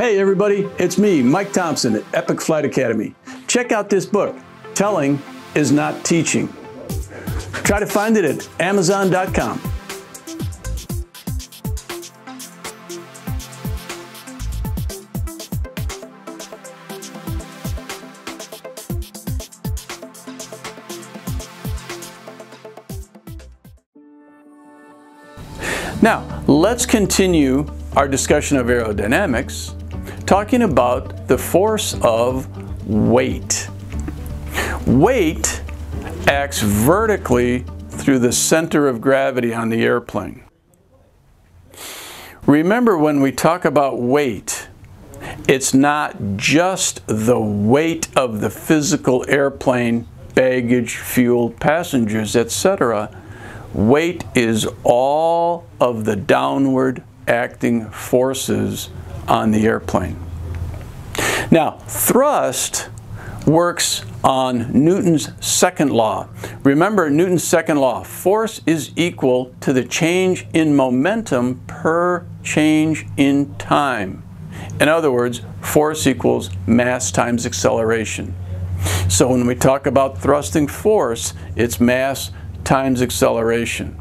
Hey everybody, it's me, Mike Thompson at Epic Flight Academy. Check out this book, Telling is Not Teaching. Try to find it at Amazon.com. Now, let's continue our discussion of aerodynamics, talking about the force of weight. Weight acts vertically through the center of gravity on the airplane. Remember when we talk about weight, it's not just the weight of the physical airplane, baggage, fuel, passengers, etc Weight is all of the downward acting forces on the airplane. Now, thrust works on Newton's second law. Remember Newton's second law, force is equal to the change in momentum per change in time. In other words, force equals mass times acceleration. So when we talk about thrusting force, it's mass times acceleration.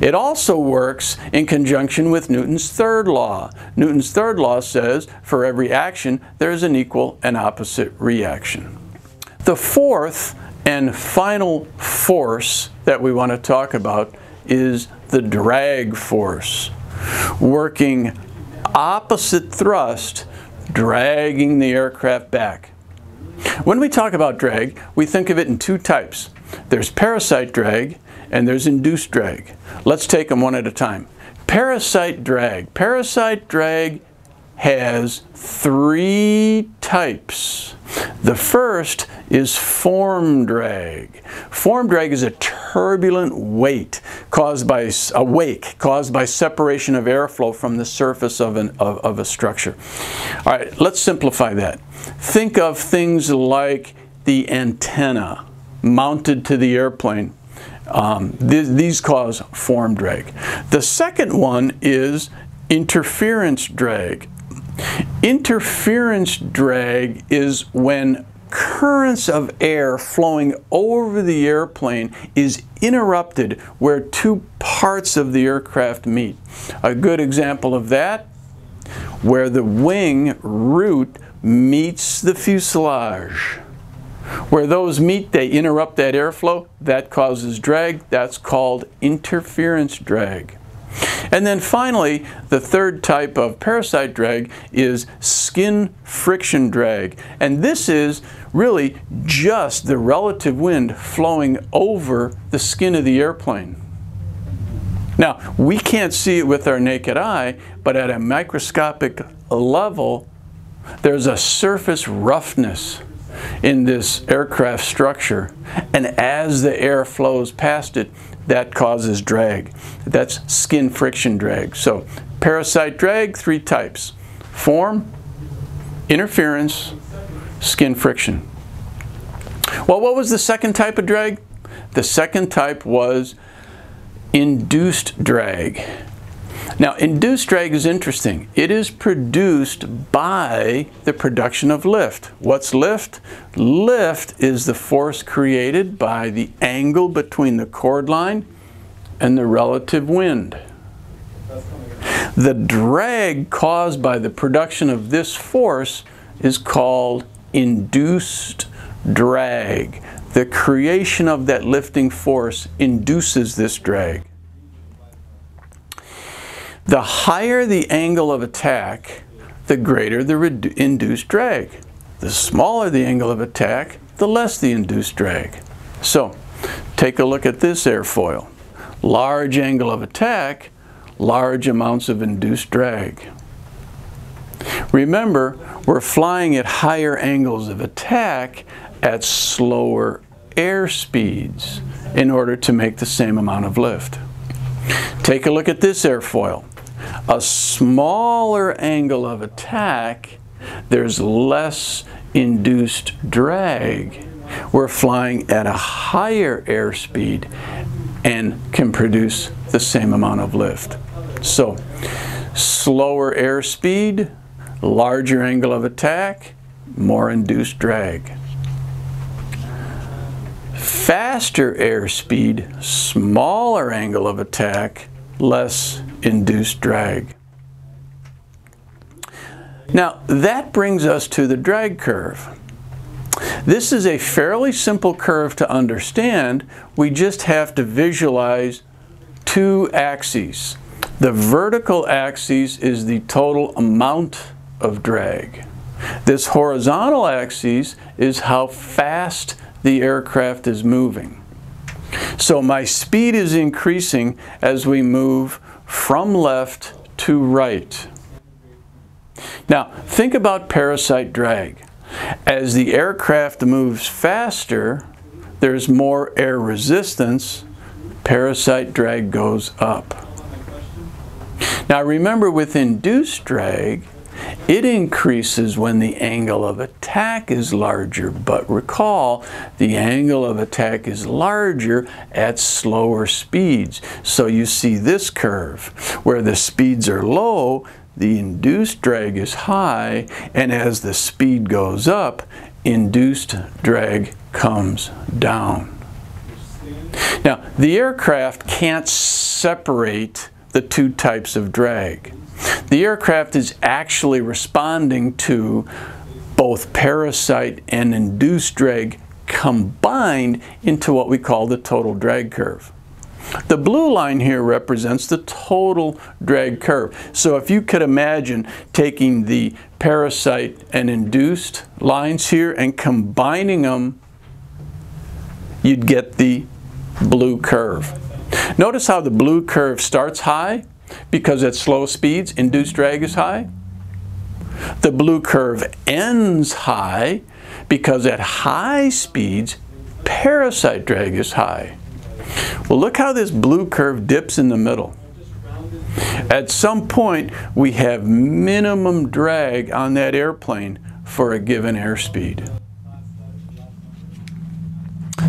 It also works in conjunction with Newton's third law. Newton's third law says for every action there is an equal and opposite reaction. The fourth and final force that we want to talk about is the drag force, working opposite thrust, dragging the aircraft back. When we talk about drag, we think of it in two types. There's parasite drag and there's induced drag. Let's take them one at a time. Parasite drag. Parasite drag has three types. The first is form drag. Form drag is a turbulent weight caused by a wake caused by separation of airflow from the surface of, an, of, of a structure. All right, let's simplify that. Think of things like the antenna mounted to the airplane. Um, th these cause form drag. The second one is interference drag. Interference drag is when currents of air flowing over the airplane is interrupted where two parts of the aircraft meet. A good example of that, where the wing root meets the fuselage. Where those meet, they interrupt that airflow. That causes drag. That's called interference drag. And then finally, the third type of parasite drag is skin friction drag. And this is really just the relative wind flowing over the skin of the airplane. Now, we can't see it with our naked eye, but at a microscopic level, there's a surface roughness in this aircraft structure. And as the air flows past it, that causes drag. That's skin friction drag. So parasite drag, three types. Form, interference, skin friction. Well, what was the second type of drag? The second type was induced drag. Now, induced drag is interesting. It is produced by the production of lift. What's lift? Lift is the force created by the angle between the chord line and the relative wind. The drag caused by the production of this force is called induced drag. The creation of that lifting force induces this drag. The higher the angle of attack, the greater the induced drag. The smaller the angle of attack, the less the induced drag. So, take a look at this airfoil. Large angle of attack, large amounts of induced drag. Remember, we're flying at higher angles of attack at slower air speeds in order to make the same amount of lift. Take a look at this airfoil a smaller angle of attack, there's less induced drag. We're flying at a higher airspeed and can produce the same amount of lift. So, slower airspeed, larger angle of attack, more induced drag. Faster airspeed, smaller angle of attack, less induced drag. Now that brings us to the drag curve. This is a fairly simple curve to understand. We just have to visualize two axes. The vertical axis is the total amount of drag. This horizontal axis is how fast the aircraft is moving. So my speed is increasing as we move from left to right. Now, think about parasite drag. As the aircraft moves faster, there's more air resistance, parasite drag goes up. Now remember with induced drag, it increases when the angle of attack is larger, but recall the angle of attack is larger at slower speeds. So you see this curve where the speeds are low, the induced drag is high, and as the speed goes up, induced drag comes down. Now, the aircraft can't separate the two types of drag. The aircraft is actually responding to both parasite and induced drag combined into what we call the total drag curve. The blue line here represents the total drag curve. So if you could imagine taking the parasite and induced lines here and combining them, you'd get the blue curve. Notice how the blue curve starts high because at slow speeds induced drag is high. The blue curve ends high because at high speeds parasite drag is high. Well, look how this blue curve dips in the middle. At some point, we have minimum drag on that airplane for a given airspeed.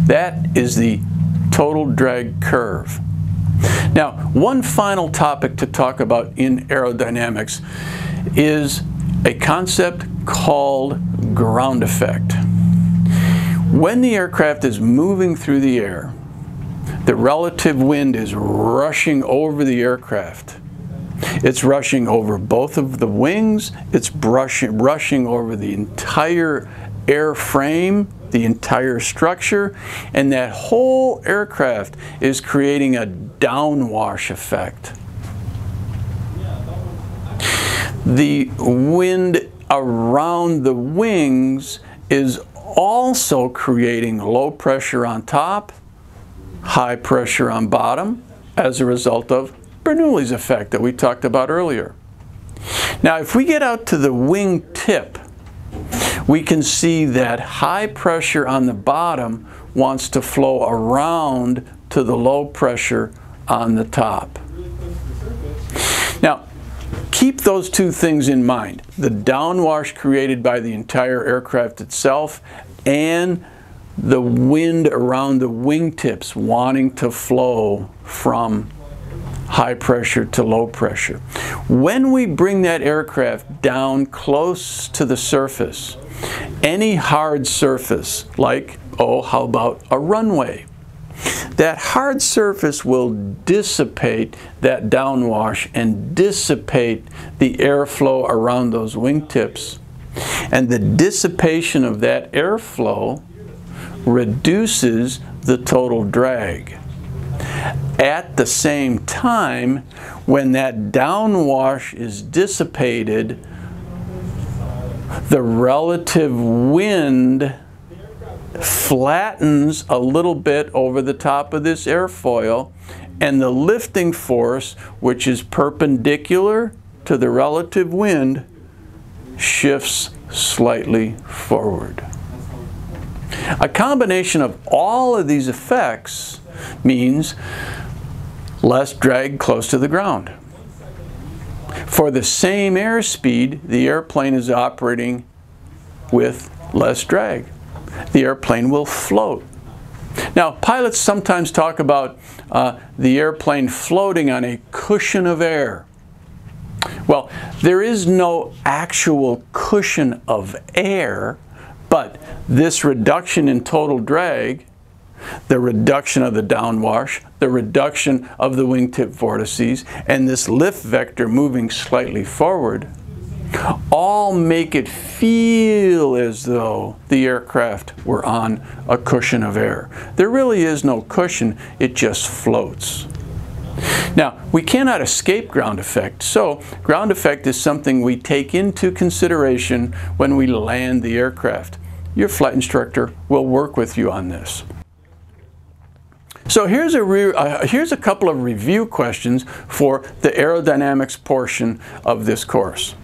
That is the total drag curve. Now, one final topic to talk about in aerodynamics is a concept called ground effect. When the aircraft is moving through the air, the relative wind is rushing over the aircraft. It's rushing over both of the wings. It's brushing, rushing over the entire airframe, the entire structure, and that whole aircraft is creating a downwash effect. The wind around the wings is also creating low pressure on top high pressure on bottom as a result of Bernoulli's effect that we talked about earlier. Now if we get out to the wing tip, we can see that high pressure on the bottom wants to flow around to the low pressure on the top. Now, keep those two things in mind. The downwash created by the entire aircraft itself and the wind around the wingtips wanting to flow from high pressure to low pressure. When we bring that aircraft down close to the surface, any hard surface, like, oh, how about a runway? That hard surface will dissipate that downwash and dissipate the airflow around those wingtips. And the dissipation of that airflow reduces the total drag. At the same time, when that downwash is dissipated, the relative wind flattens a little bit over the top of this airfoil and the lifting force, which is perpendicular to the relative wind, shifts slightly forward. A combination of all of these effects means less drag close to the ground. For the same airspeed, the airplane is operating with less drag. The airplane will float. Now, pilots sometimes talk about uh, the airplane floating on a cushion of air. Well, there is no actual cushion of air, but this reduction in total drag, the reduction of the downwash, the reduction of the wingtip vortices, and this lift vector moving slightly forward, all make it feel as though the aircraft were on a cushion of air. There really is no cushion, it just floats. Now, we cannot escape ground effect, so ground effect is something we take into consideration when we land the aircraft. Your flight instructor will work with you on this. So here's a, uh, here's a couple of review questions for the aerodynamics portion of this course.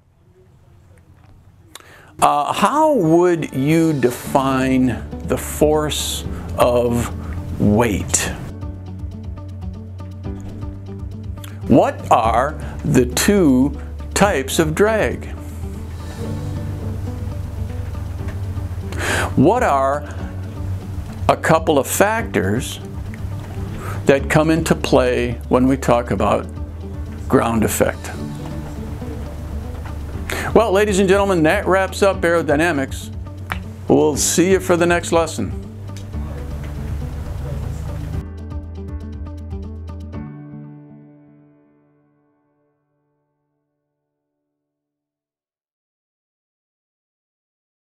Uh, how would you define the force of weight? What are the two types of drag? What are a couple of factors that come into play when we talk about ground effect? Well, ladies and gentlemen, that wraps up aerodynamics. We'll see you for the next lesson.